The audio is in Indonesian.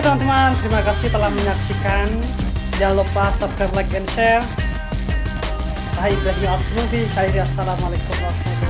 Oke teman-teman, terima kasih telah menyaksikan. Jangan lupa subscribe, like, and share. Saya Ibrahim Al Saya Assalamualaikum warahmatullahi wabarakatuh.